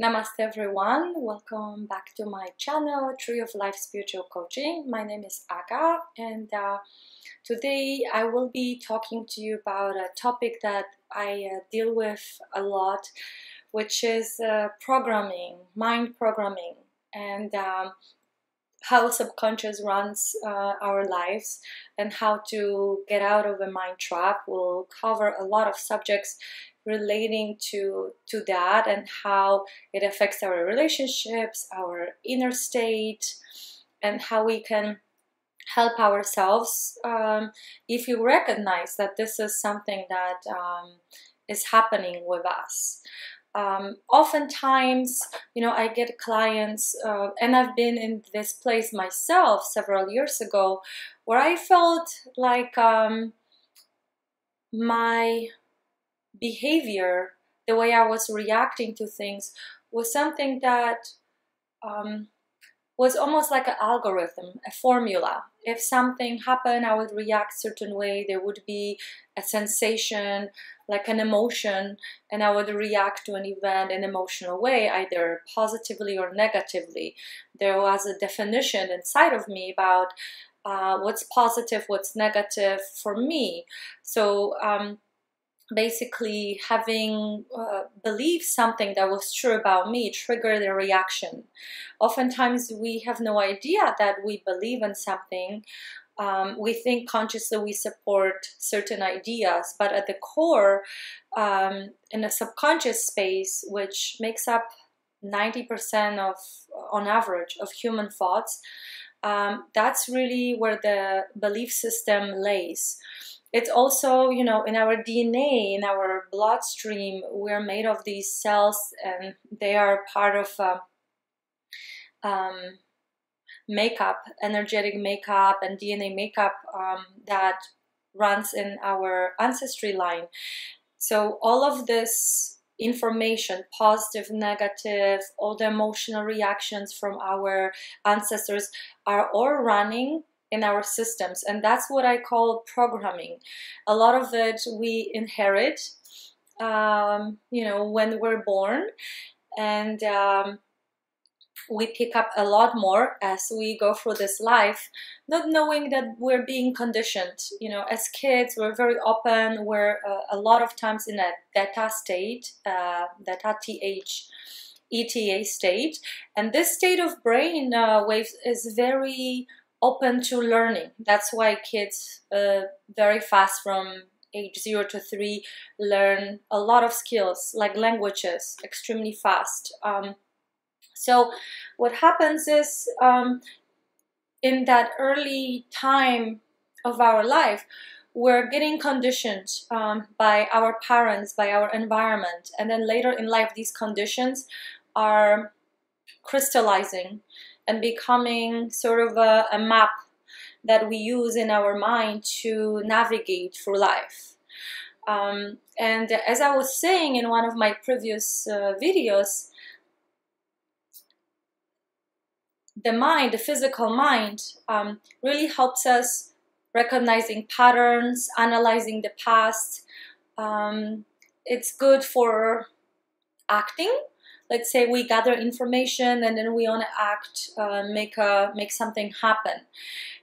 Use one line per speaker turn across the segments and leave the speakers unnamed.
Namaste everyone, welcome back to my channel Tree of Life Spiritual Coaching. My name is Aga and uh, today I will be talking to you about a topic that I uh, deal with a lot which is uh, programming, mind programming and um, how subconscious runs uh, our lives and how to get out of a mind trap. We'll cover a lot of subjects relating to to that and how it affects our relationships our inner state and how we can help ourselves um, if you recognize that this is something that um, is happening with us. Um, oftentimes you know i get clients uh, and i've been in this place myself several years ago where i felt like um, my behavior, the way I was reacting to things, was something that um, was almost like an algorithm, a formula. If something happened, I would react certain way. There would be a sensation, like an emotion, and I would react to an event in an emotional way, either positively or negatively. There was a definition inside of me about uh, what's positive, what's negative for me. So um, basically having uh, believed something that was true about me triggered a reaction. Oftentimes we have no idea that we believe in something. Um, we think consciously we support certain ideas, but at the core, um, in a subconscious space, which makes up 90% of, on average, of human thoughts, um, that's really where the belief system lays it's also you know in our dna in our bloodstream we're made of these cells and they are part of uh, um, makeup energetic makeup and dna makeup um, that runs in our ancestry line. So all of this information positive negative all the emotional reactions from our ancestors are all running in our systems and that's what I call programming. A lot of it we inherit um, you know when we're born and um, we pick up a lot more as we go through this life not knowing that we're being conditioned you know as kids we're very open we're uh, a lot of times in a theta state uh, theta th ETA state and this state of brain uh, waves is very open to learning. That's why kids uh, very fast from age 0 to 3 learn a lot of skills like languages extremely fast. Um, so what happens is um, in that early time of our life, we're getting conditioned um, by our parents, by our environment, and then later in life, these conditions are crystallizing and becoming sort of a, a map that we use in our mind to navigate through life. Um, and as I was saying in one of my previous uh, videos, the mind, the physical mind, um, really helps us recognizing patterns, analyzing the past. Um, it's good for acting let's say we gather information and then we want to act, uh, make a make something happen.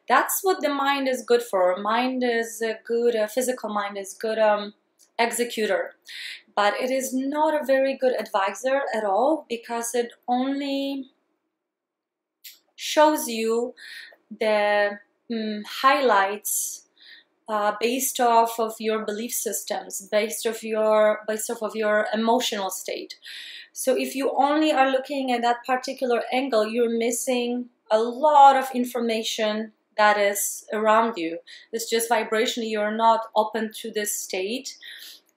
That's what the mind is good for. Mind is a good, a physical mind is good um, executor, but it is not a very good advisor at all because it only shows you the um, highlights uh, based off of your belief systems, based off your based off of your emotional state. So if you only are looking at that particular angle, you're missing a lot of information that is around you. It's just vibrationally, you're not open to this state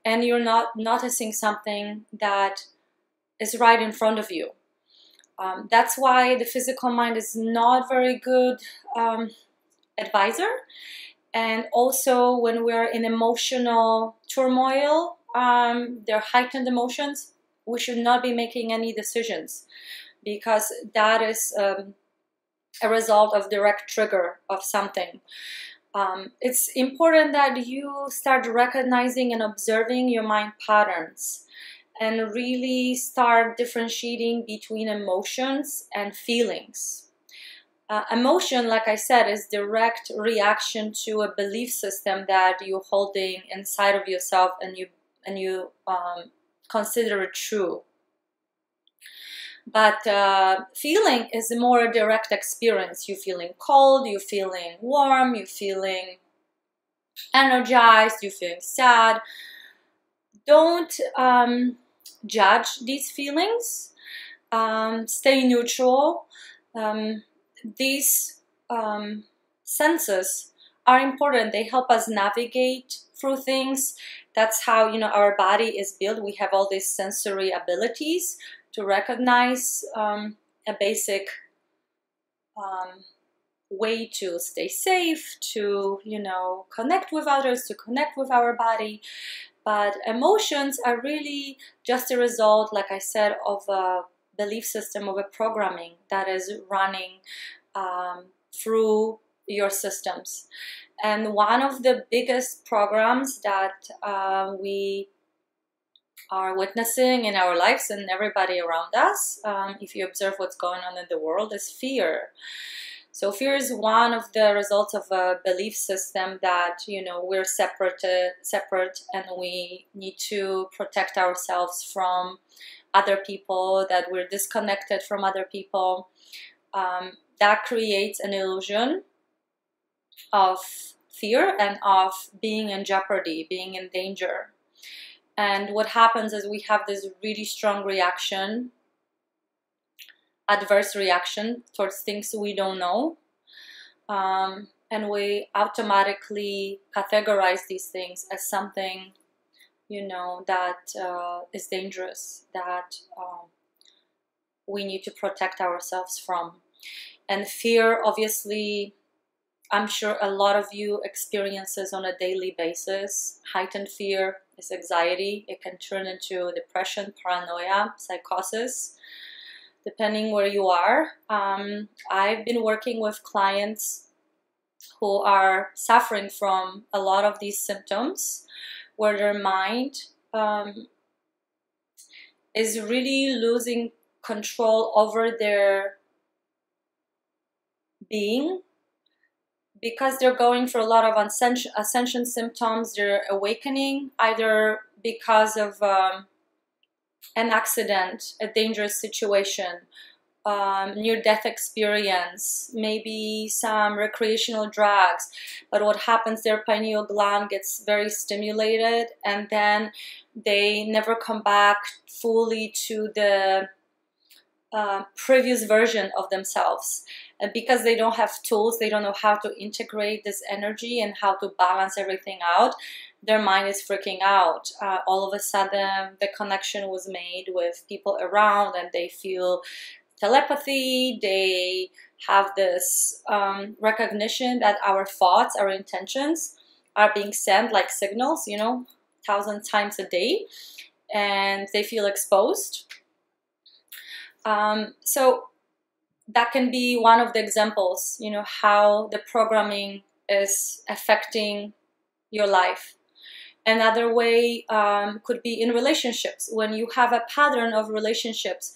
and you're not noticing something that is right in front of you. Um, that's why the physical mind is not very good um, advisor. And also when we're in emotional turmoil, um, there are heightened emotions, we should not be making any decisions because that is um, a result of direct trigger of something. Um, it's important that you start recognizing and observing your mind patterns and really start differentiating between emotions and feelings. Uh, emotion, like I said, is direct reaction to a belief system that you're holding inside of yourself and you and you um, consider it true. But uh, feeling is a more direct experience. You're feeling cold, you're feeling warm, you're feeling energized, you're feeling sad. Don't um, judge these feelings. Um, stay neutral. Um, these um, senses are important. They help us navigate through things. That's how you know our body is built. We have all these sensory abilities to recognize um, a basic um, way to stay safe, to you know connect with others, to connect with our body. But emotions are really just a result, like I said, of a belief system, of a programming that is running um, through your systems. And one of the biggest programs that uh, we are witnessing in our lives and everybody around us, um, if you observe what's going on in the world, is fear. So fear is one of the results of a belief system that you know we're separate, separate, and we need to protect ourselves from other people. That we're disconnected from other people. Um, that creates an illusion of fear and of being in jeopardy, being in danger. And what happens is we have this really strong reaction, adverse reaction towards things we don't know. Um, and we automatically categorize these things as something, you know, that uh, is dangerous, that um, we need to protect ourselves from. And fear, obviously, I'm sure a lot of you experiences on a daily basis. Heightened fear is anxiety. It can turn into depression, paranoia, psychosis, depending where you are. Um, I've been working with clients who are suffering from a lot of these symptoms, where their mind um, is really losing control over their being because they're going through a lot of ascension, ascension symptoms. They're awakening either because of um, an accident a dangerous situation um, near-death experience maybe some recreational drugs but what happens their pineal gland gets very stimulated and then they never come back fully to the uh, previous version of themselves. And because they don't have tools they don't know how to integrate this energy and how to balance everything out their mind is freaking out. Uh, all of a sudden the connection was made with people around and they feel telepathy they have this um, recognition that our thoughts our intentions are being sent like signals you know thousand times a day and they feel exposed um, so that can be one of the examples, you know, how the programming is affecting your life. Another way um, could be in relationships. When you have a pattern of relationships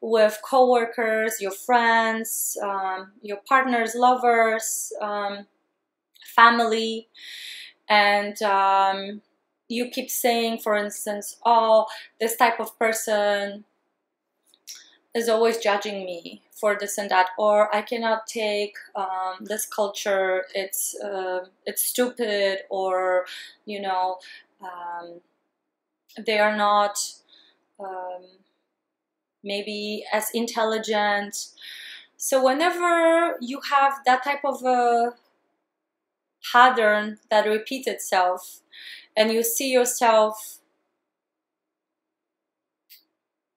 with coworkers, your friends, um, your partners, lovers, um, family, and um, you keep saying, for instance, oh, this type of person is always judging me for this and that or i cannot take um, this culture. It's uh, it's stupid or you know um, they are not maybe as intelligent. So whenever you have that type of a pattern that repeats itself and you see yourself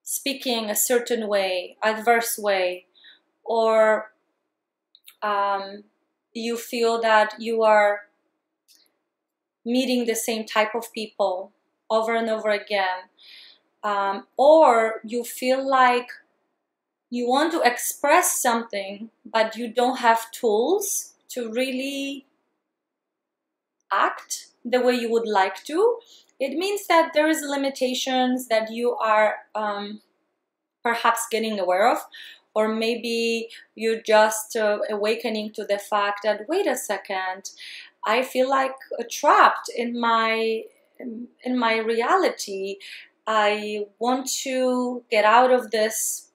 speaking a certain way, adverse way, or um, you feel that you are meeting the same type of people over and over again, um, or you feel like you want to express something but you don't have tools to really act the way you would like to it means that there is limitations that you are um, perhaps getting aware of or maybe you're just uh, awakening to the fact that wait a second i feel like trapped in my in my reality i want to get out of this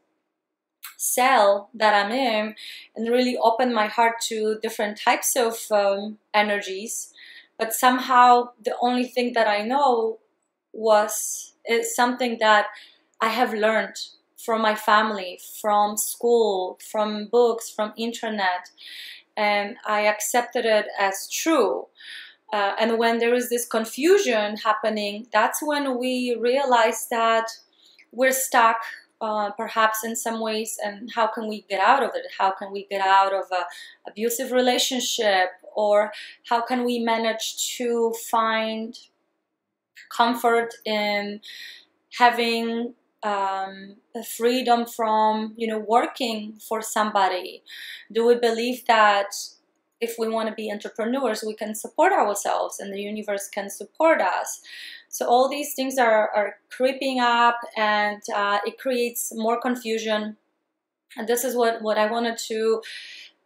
cell that i'm in and really open my heart to different types of um, energies but somehow the only thing that i know was is something that i have learned from my family, from school, from books, from internet, and I accepted it as true. Uh, and when there is this confusion happening, that's when we realize that we're stuck, uh, perhaps in some ways, and how can we get out of it? How can we get out of a abusive relationship, or how can we manage to find comfort in having um, freedom from you know working for somebody do we believe that if we want to be entrepreneurs we can support ourselves and the universe can support us. So all these things are, are creeping up and uh, it creates more confusion. And this is what what i wanted to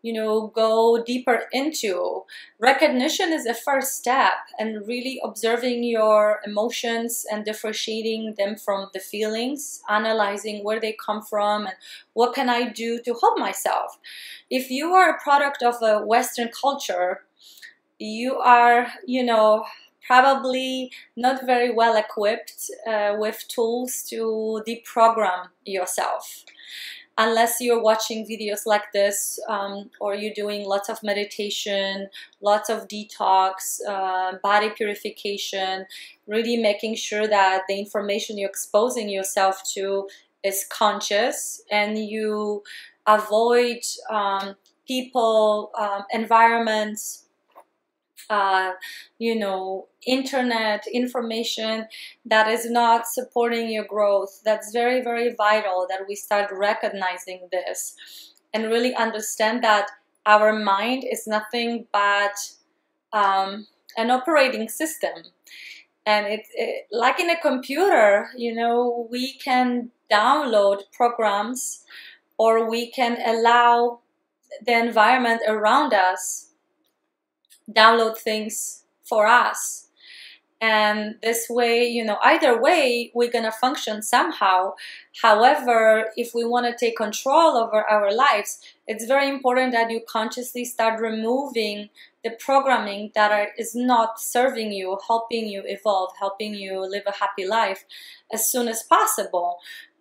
you know go deeper into. Recognition is the first step and really observing your emotions and differentiating them from the feelings analyzing where they come from and what can i do to help myself. If you are a product of a western culture you are you know probably not very well equipped uh, with tools to deprogram yourself unless you're watching videos like this um, or you're doing lots of meditation, lots of detox, uh, body purification, really making sure that the information you're exposing yourself to is conscious and you avoid um, people, um, environments, uh, you know, internet information that is not supporting your growth. That's very, very vital that we start recognizing this and really understand that our mind is nothing but um, an operating system. And it, it, like in a computer, you know, we can download programs or we can allow the environment around us download things for us. And this way you know either way we're gonna function somehow. However if we want to take control over our lives it's very important that you consciously start removing the programming that are, is not serving you helping you evolve helping you live a happy life as soon as possible.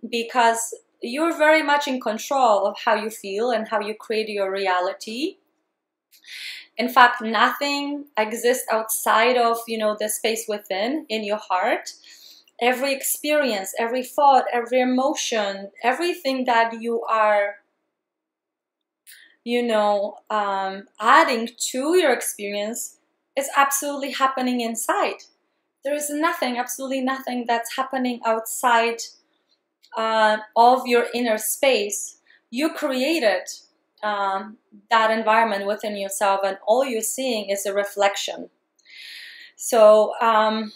Because you're very much in control of how you feel and how you create your reality in fact, nothing exists outside of, you know, the space within in your heart. Every experience, every thought, every emotion, everything that you are, you know, um, adding to your experience is absolutely happening inside. There is nothing, absolutely nothing that's happening outside uh, of your inner space. You created um, that environment within yourself and all you're seeing is a reflection. So um,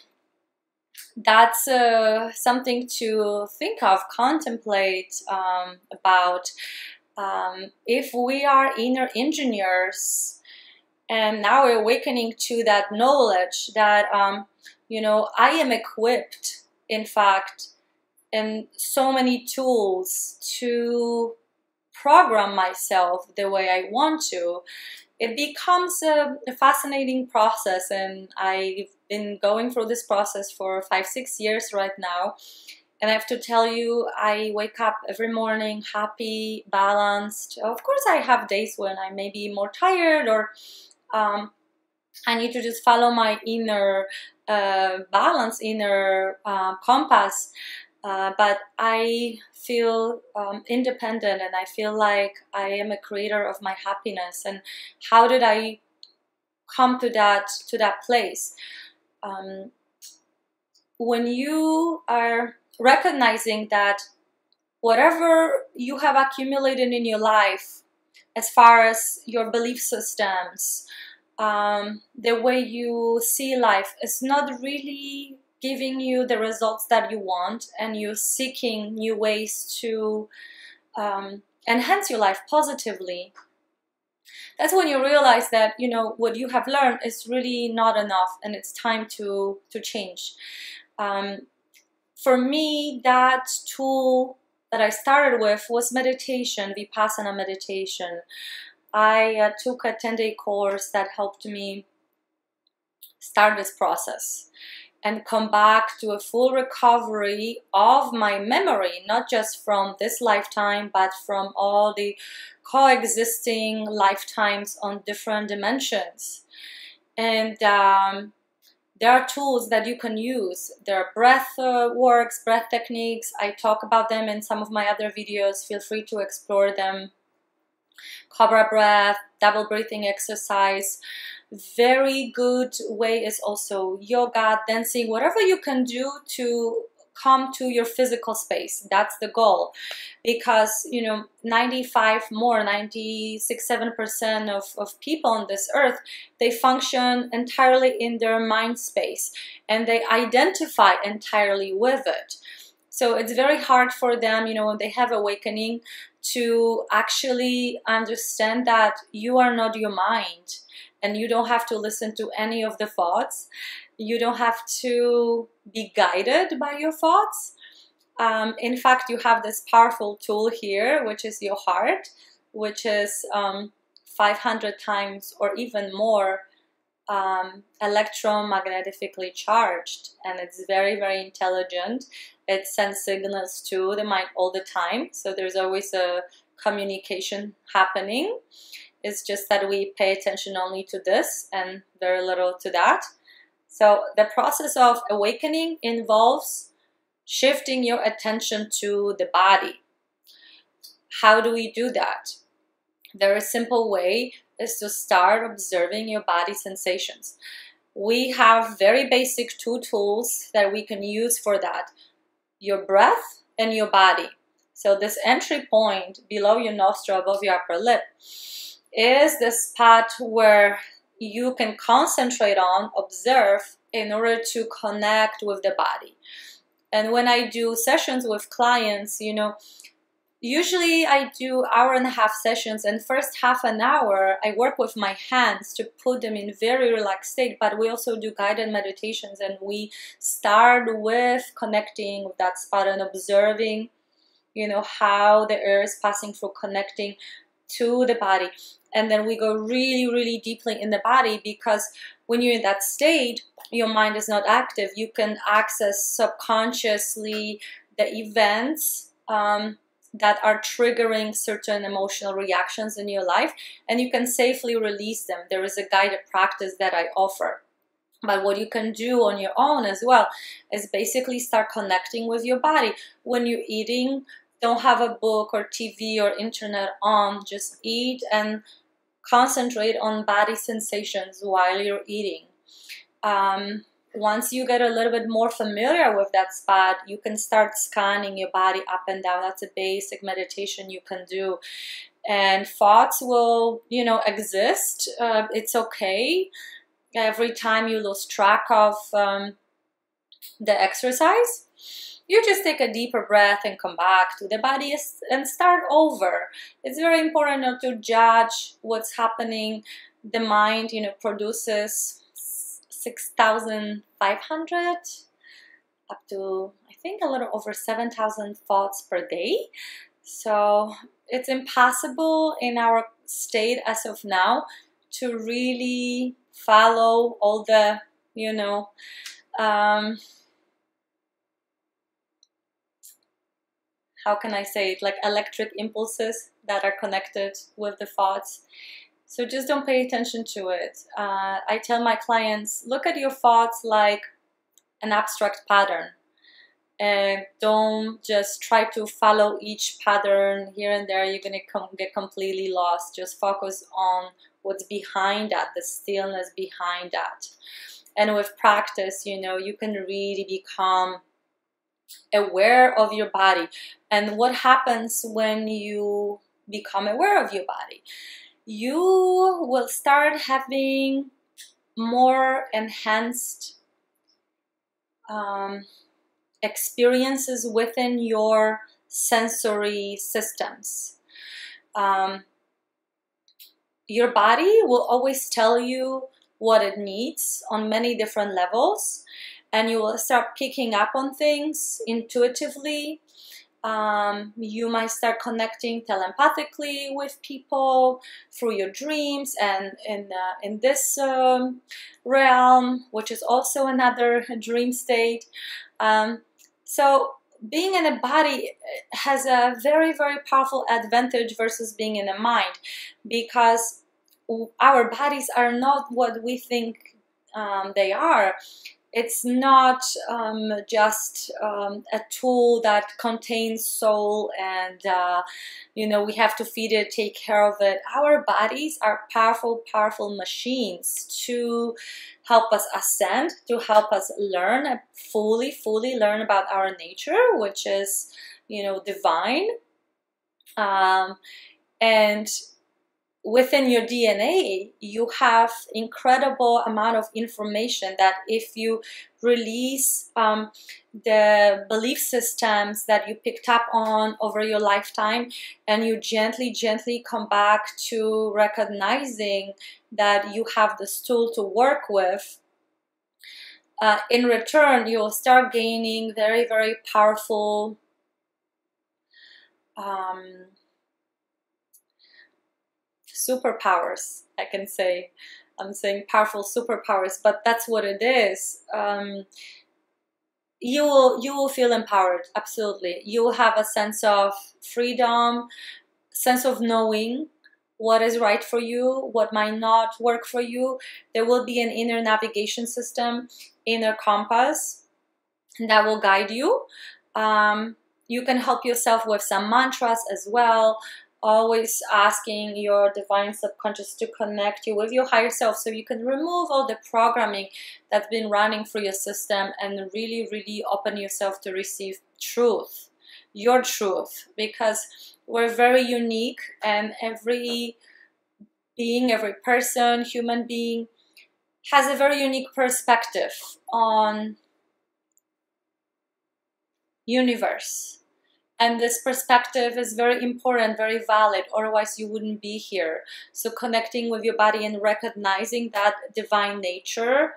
that's uh, something to think of contemplate um, about. Um, if we are inner engineers and now we're awakening to that knowledge that um, you know i am equipped in fact in so many tools to program myself the way I want to, it becomes a, a, fascinating process. And I've been going through this process for five, six years right now. And I have to tell you, I wake up every morning happy, balanced. Of course, I have days when I may be more tired or um, I need to just follow my inner uh, balance, inner uh, compass. Uh, but I feel um, independent and I feel like I am a creator of my happiness. And how did I come to that to that place? Um, when you are recognizing that whatever you have accumulated in your life, as far as your belief systems, um, the way you see life, is not really giving you the results that you want and you're seeking new ways to um, enhance your life positively, that's when you realize that you know what you have learned is really not enough and it's time to to change. Um, for me that tool that i started with was meditation vipassana meditation. I uh, took a 10-day course that helped me start this process and come back to a full recovery of my memory, not just from this lifetime, but from all the coexisting lifetimes on different dimensions. And um, there are tools that you can use. There are breath uh, works, breath techniques. I talk about them in some of my other videos. Feel free to explore them. Cobra breath, double breathing exercise very good way is also yoga, dancing, whatever you can do to come to your physical space. That's the goal. Because, you know, 95 more, 96, 7% of, of people on this earth, they function entirely in their mind space and they identify entirely with it. So it's very hard for them, you know, when they have awakening to actually understand that you are not your mind and you don't have to listen to any of the thoughts. You don't have to be guided by your thoughts. Um, in fact, you have this powerful tool here, which is your heart, which is um, 500 times or even more um, electromagnetically charged and it's very very intelligent it sends signals to the mind all the time so there's always a communication happening it's just that we pay attention only to this and very little to that. So the process of awakening involves shifting your attention to the body. How do we do that? Very simple way is to start observing your body sensations. We have very basic two tools that we can use for that. Your breath and your body. So this entry point below your nostril above your upper lip is the spot where you can concentrate on, observe in order to connect with the body. And when I do sessions with clients, you know, usually I do hour and a half sessions and first half an hour I work with my hands to put them in very relaxed state but we also do guided meditations and we start with connecting with that spot and observing you know how the air is passing through connecting to the body. And then we go really really deeply in the body because when you're in that state your mind is not active. You can access subconsciously the events um, that are triggering certain emotional reactions in your life and you can safely release them. There is a guided practice that i offer. But what you can do on your own as well is basically start connecting with your body. When you're eating don't have a book or tv or internet on just eat and concentrate on body sensations while you're eating. Um, once you get a little bit more familiar with that spot, you can start scanning your body up and down. That's a basic meditation you can do. And thoughts will, you know, exist. Uh, it's okay. Every time you lose track of um, the exercise, you just take a deeper breath and come back to the body and start over. It's very important not to judge what's happening. The mind, you know, produces 6,500 up to, I think, a little over 7,000 thoughts per day. So it's impossible in our state as of now to really follow all the, you know, um, how can I say it, like electric impulses that are connected with the thoughts. So just don't pay attention to it. Uh, I tell my clients, look at your thoughts like an abstract pattern. And don't just try to follow each pattern here and there. You're going to com get completely lost. Just focus on what's behind that, the stillness behind that. And with practice, you know, you can really become aware of your body and what happens when you become aware of your body you will start having more enhanced um, experiences within your sensory systems. Um, your body will always tell you what it needs on many different levels, and you will start picking up on things intuitively um, you might start connecting telepathically with people through your dreams and in, uh, in this um, realm, which is also another dream state. Um, so being in a body has a very, very powerful advantage versus being in a mind because our bodies are not what we think um, they are it's not um, just um, a tool that contains soul and uh, you know we have to feed it take care of it. Our bodies are powerful powerful machines to help us ascend to help us learn fully fully learn about our nature which is you know divine. Um, and within your DNA, you have incredible amount of information that if you release um, the belief systems that you picked up on over your lifetime and you gently, gently come back to recognizing that you have this tool to work with, uh, in return, you'll start gaining very, very powerful um, superpowers, I can say. I'm saying powerful superpowers, but that's what it is. Um, you will you will feel empowered absolutely you will have a sense of freedom sense of knowing what is right for you what might not work for you there will be an inner navigation system inner compass that will guide you um, you can help yourself with some mantras as well always asking your divine subconscious to connect you with your higher self so you can remove all the programming that's been running through your system and really, really open yourself to receive truth, your truth, because we're very unique and every being, every person, human being, has a very unique perspective on universe and this perspective is very important very valid otherwise you wouldn't be here. So connecting with your body and recognizing that divine nature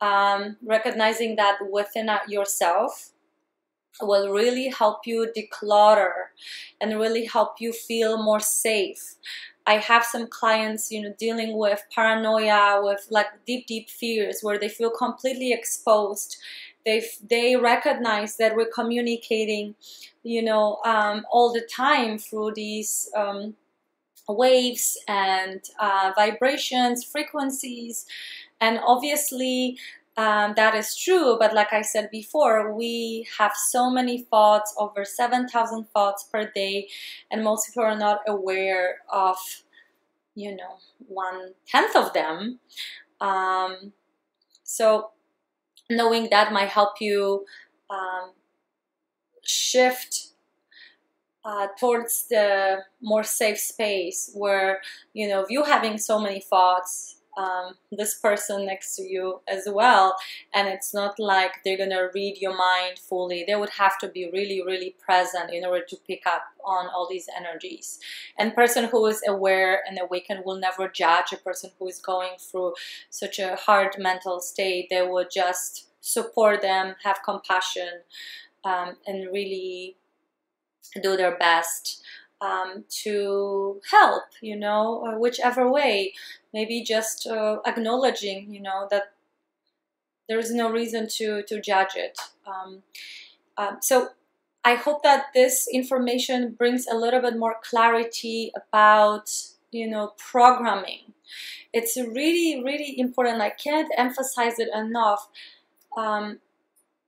um, recognizing that within yourself will really help you declutter and really help you feel more safe. I have some clients, you know, dealing with paranoia, with like deep, deep fears where they feel completely exposed they they recognize that we're communicating you know um, all the time through these um, waves and uh, vibrations frequencies. And obviously um, that is true but like i said before we have so many thoughts over 7000 thoughts per day and most people are not aware of you know one tenth of them. Um, so knowing that might help you um, shift uh, towards the more safe space where you know if you're having so many thoughts um, this person next to you as well. And it's not like they're gonna read your mind fully. They would have to be really really present in order to pick up on all these energies. And person who is aware and awakened will never judge a person who is going through such a hard mental state. They would just support them have compassion um, and really do their best um, to help, you know, whichever way. Maybe just uh, acknowledging, you know, that there is no reason to, to judge it. Um, um, so I hope that this information brings a little bit more clarity about, you know, programming. It's really, really important. I can't emphasize it enough um,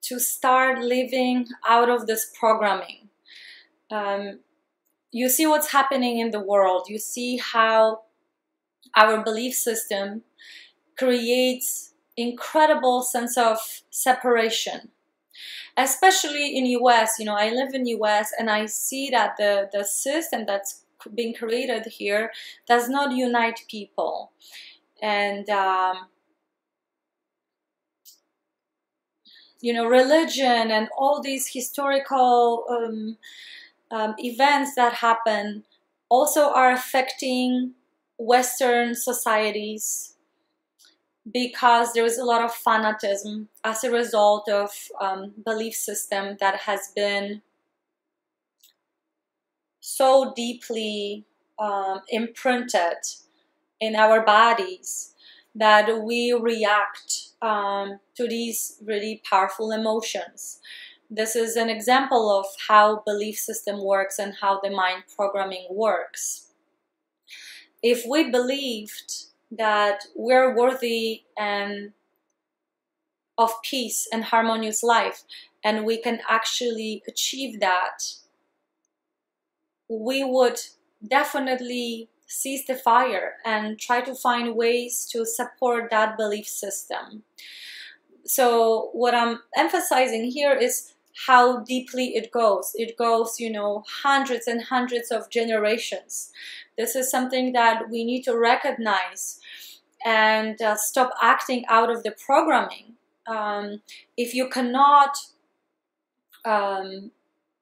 to start living out of this programming. Um, you see what's happening in the world. You see how our belief system creates incredible sense of separation especially in us you know i live in us and i see that the the system that's being created here does not unite people and um, you know, religion and all these historical um, um, events that happen also are affecting Western societies because there is a lot of fanatism as a result of um, belief system that has been so deeply um, imprinted in our bodies that we react um, to these really powerful emotions. This is an example of how belief system works and how the mind programming works. If we believed that we're worthy and of peace and harmonious life and we can actually achieve that, we would definitely cease the fire and try to find ways to support that belief system. So, what I'm emphasizing here is how deeply it goes. It goes, you know, hundreds and hundreds of generations. This is something that we need to recognize and uh, stop acting out of the programming. Um, if you cannot um,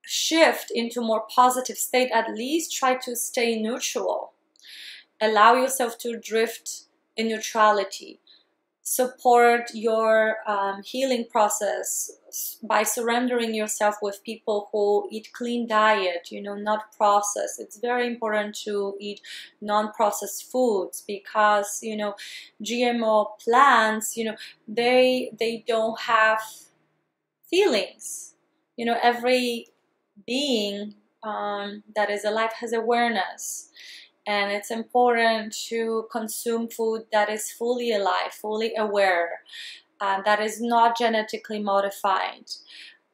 shift into more positive state, at least try to stay neutral. Allow yourself to drift in neutrality support your um, healing process by surrendering yourself with people who eat clean diet you know not processed. It's very important to eat non-processed foods because you know gmo plants you know they they don't have feelings. You know every being um, that is alive has awareness. And it's important to consume food that is fully alive, fully aware, uh, that is not genetically modified.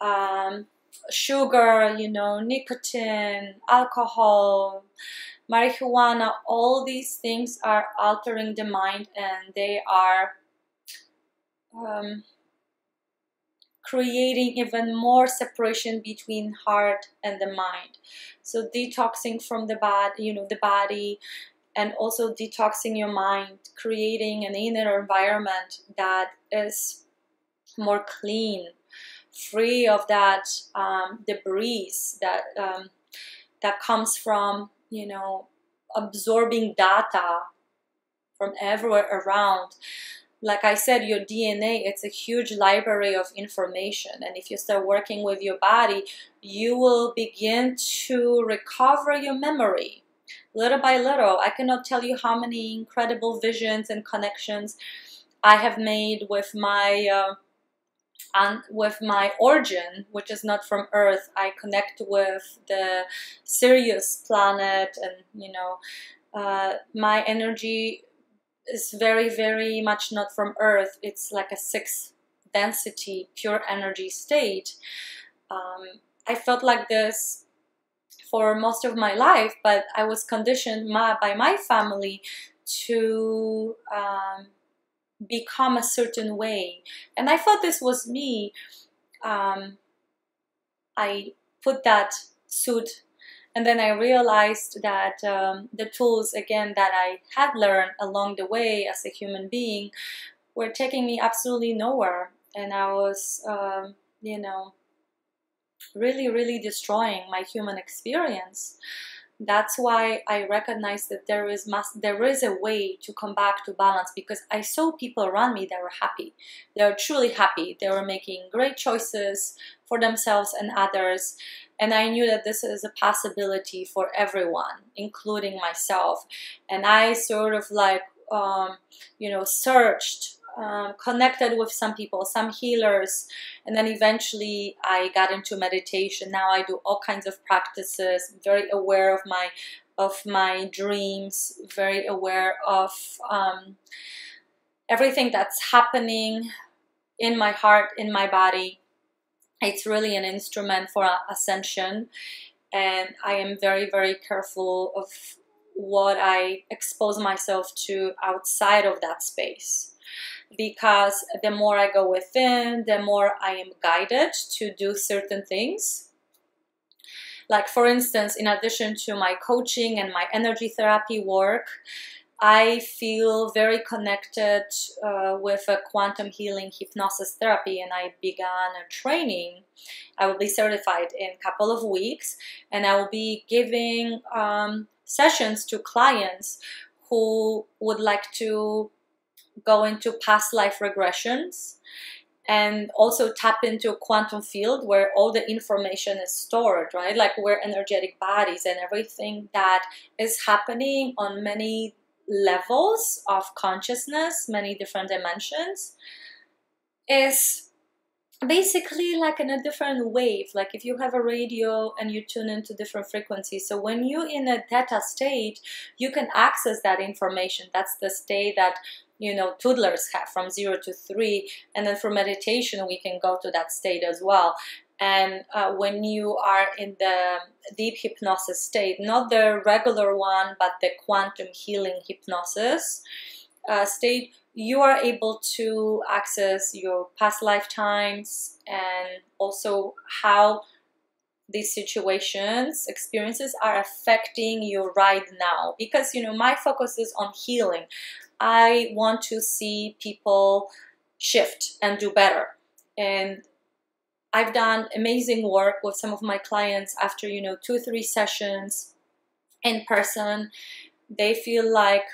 Um, sugar, you know, nicotine, alcohol, marijuana, all these things are altering the mind and they are um, creating even more separation between heart and the mind so detoxing from the body you know the body and also detoxing your mind creating an inner environment that is more clean free of that um, debris that um, that comes from you know absorbing data from everywhere around like I said, your DNA, it's a huge library of information. And if you start working with your body, you will begin to recover your memory little by little. I cannot tell you how many incredible visions and connections I have made with my. Uh, and with my origin, which is not from Earth, I connect with the Sirius planet, and you know, uh, my energy is very, very much not from Earth. It's like a sixth density, pure energy state. Um, I felt like this for most of my life, but I was conditioned my, by my family to um, become a certain way. And I thought this was me. Um, I put that suit and then I realized that um, the tools, again, that I had learned along the way as a human being were taking me absolutely nowhere. And I was, um, you know, really, really destroying my human experience. That's why I recognize that there is must there is a way to come back to balance because I saw people around me that were happy. They were truly happy. They were making great choices for themselves and others and I knew that this is a possibility for everyone, including myself. And I sort of like, um, you know, searched, um, connected with some people, some healers, and then eventually I got into meditation. Now I do all kinds of practices, very aware of my of my dreams, very aware of um, everything that's happening in my heart, in my body. It's really an instrument for ascension. And i am very very careful of what i expose myself to outside of that space because the more i go within the more i am guided to do certain things like for instance in addition to my coaching and my energy therapy work I feel very connected uh, with a quantum healing hypnosis therapy, and I began a training. I will be certified in a couple of weeks, and I will be giving um, sessions to clients who would like to go into past life regressions and also tap into a quantum field where all the information is stored, right? Like we're energetic bodies and everything that is happening on many levels of consciousness, many different dimensions, is basically like in a different wave. Like if you have a radio and you tune into different frequencies. So when you're in a theta state, you can access that information. That's the state that you know toddlers have from zero to three and then for meditation we can go to that state as well and uh, when you are in the deep hypnosis state, not the regular one, but the quantum healing hypnosis uh, state, you are able to access your past lifetimes and also how these situations, experiences are affecting you right now. Because, you know, my focus is on healing. I want to see people shift and do better. And I've done amazing work with some of my clients after, you know, two, three sessions in person. They feel like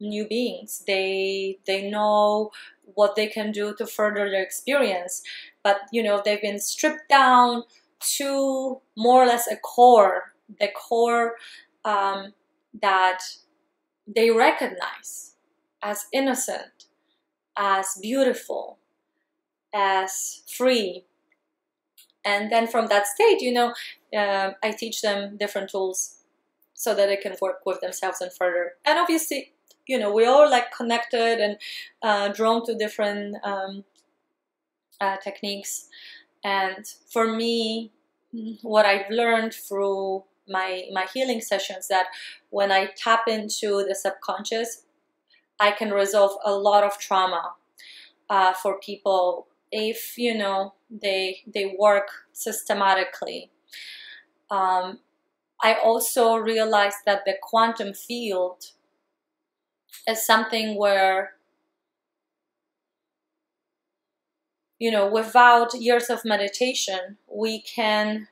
new beings. They they know what they can do to further their experience. But you know, they've been stripped down to more or less a core, the core um, that they recognize as innocent, as beautiful, as free, and then from that state you know uh, i teach them different tools so that they can work with themselves and further. And obviously you know we're all like connected and uh, drawn to different um, uh, techniques. And for me what i've learned through my my healing sessions that when i tap into the subconscious i can resolve a lot of trauma uh, for people if you know they they work systematically. Um, I also realized that the quantum field is something where you know without years of meditation we can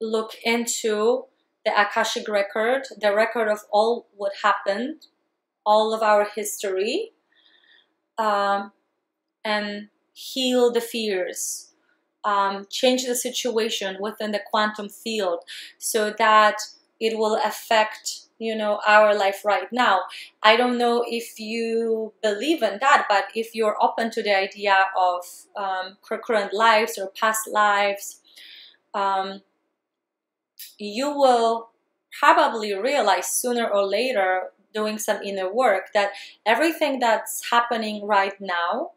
look into the akashic record the record of all what happened all of our history um, and heal the fears, um, change the situation within the quantum field so that it will affect you know our life right now. I don't know if you believe in that but if you're open to the idea of um, current lives or past lives um, you will probably realize sooner or later doing some inner work that everything that's happening right now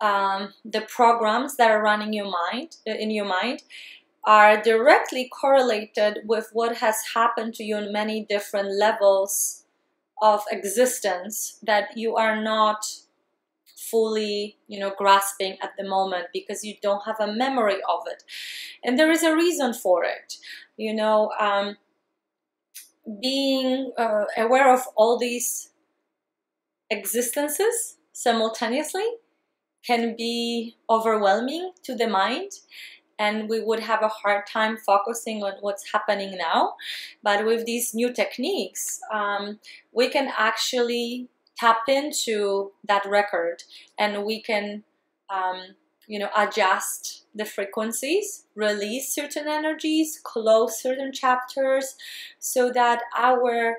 um, the programs that are running your mind uh, in your mind are directly correlated with what has happened to you in many different levels of existence that you are not fully you know grasping at the moment because you don't have a memory of it. And there is a reason for it you know um, being uh, aware of all these existences simultaneously can be overwhelming to the mind and we would have a hard time focusing on what's happening now. But with these new techniques, um, we can actually tap into that record and we can, um, you know, adjust the frequencies, release certain energies, close certain chapters so that our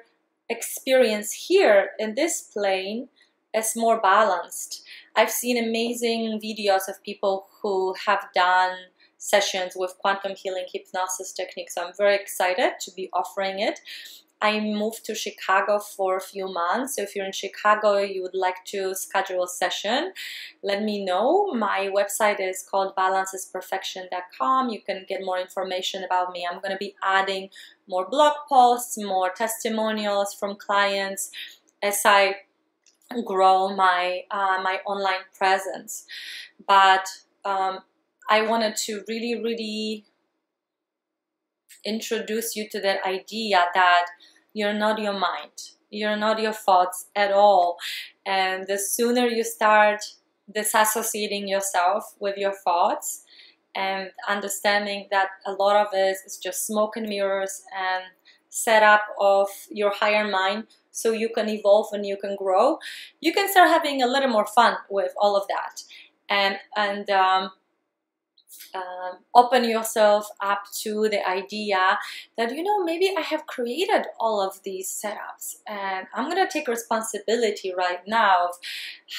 experience here in this plane is more balanced I've seen amazing videos of people who have done sessions with quantum healing hypnosis techniques. I'm very excited to be offering it. I moved to Chicago for a few months. So if you're in Chicago, you would like to schedule a session, let me know. My website is called balanceisperfection.com. You can get more information about me. I'm going to be adding more blog posts, more testimonials from clients as I grow my uh, my online presence but um, I wanted to really really introduce you to that idea that you're not your mind You're not your thoughts at all. And the sooner you start disassociating yourself with your thoughts and understanding that a lot of it is just smoke and mirrors and setup of your higher mind so you can evolve and you can grow you can start having a little more fun with all of that and and um, um, open yourself up to the idea that you know maybe I have created all of these setups and I'm gonna take responsibility right now of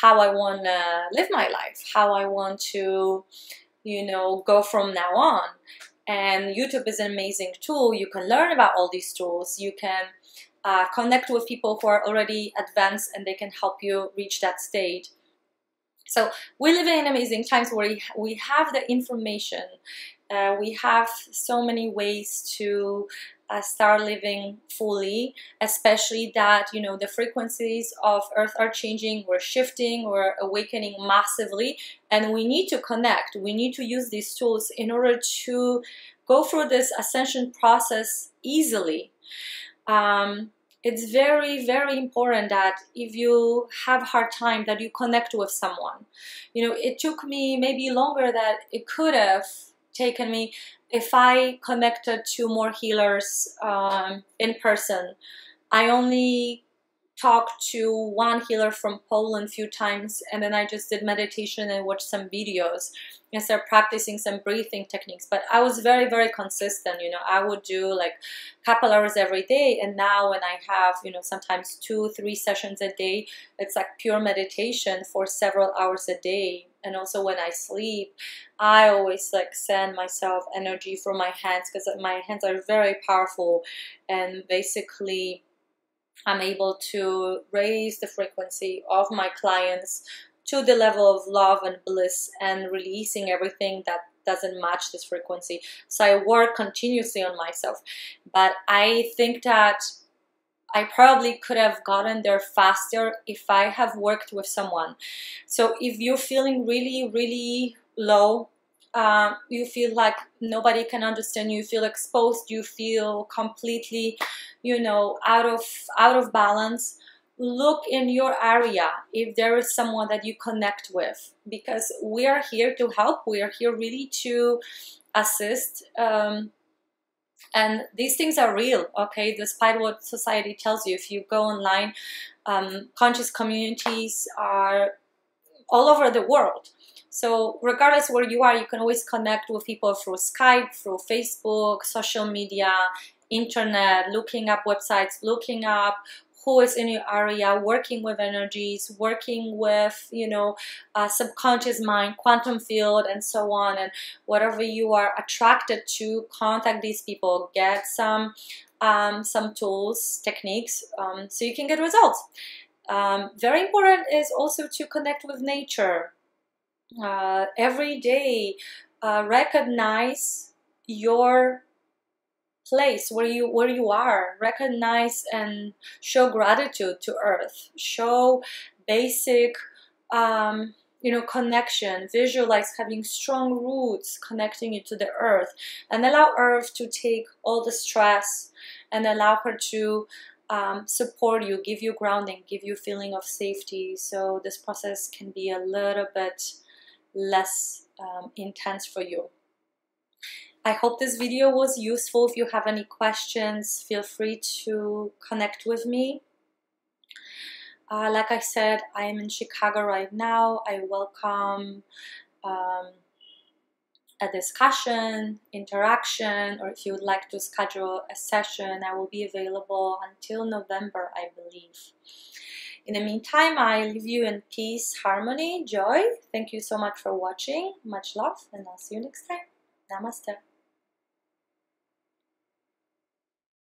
how I want to live my life, how I want to you know go from now on. And YouTube is an amazing tool. You can learn about all these tools. You can uh, connect with people who are already advanced and they can help you reach that stage. So we live in amazing times where we have the information. Uh, we have so many ways to uh, start living fully, especially that, you know, the frequencies of Earth are changing, we're shifting, we're awakening massively, and we need to connect. We need to use these tools in order to go through this ascension process easily. Um, it's very very important that if you have hard time that you connect with someone. You know it took me maybe longer that it could have taken me if i connected to more healers um, in person. I only talked to one healer from Poland a few times and then I just did meditation and watched some videos and started practicing some breathing techniques. But I was very, very consistent. You know, I would do like a couple hours every day. And now when I have, you know, sometimes two, three sessions a day, it's like pure meditation for several hours a day. And also when I sleep, I always like send myself energy from my hands because my hands are very powerful and basically I'm able to raise the frequency of my clients to the level of love and bliss and releasing everything that doesn't match this frequency. So I work continuously on myself. But I think that I probably could have gotten there faster if I have worked with someone. So if you're feeling really, really low um, you feel like nobody can understand you, you feel exposed you feel completely you know out of out of balance. Look in your area if there is someone that you connect with because we are here to help. We are here really to assist um, and these things are real okay? Despite what society tells you if you go online um, conscious communities are all over the world so regardless where you are, you can always connect with people through Skype, through Facebook, social media, internet, looking up websites, looking up who is in your area, working with energies, working with, you know, uh, subconscious mind, quantum field, and so on. And whatever you are attracted to, contact these people, get some um, some tools, techniques, um, so you can get results. Um, very important is also to connect with nature uh, every day uh, recognize your place where you where you are. Recognize and show gratitude to earth. Show basic um, you know connection. Visualize having strong roots connecting you to the earth. And allow earth to take all the stress and allow her to um, support you give you grounding give you feeling of safety. So this process can be a little bit less um, intense for you. I hope this video was useful. If you have any questions, feel free to connect with me. Uh, like I said, I am in Chicago right now. I welcome um, a discussion, interaction, or if you would like to schedule a session, I will be available until November, I believe. In the meantime, I leave you in peace, harmony, joy. Thank you so much for watching. Much love, and I'll see you next time. Namaste.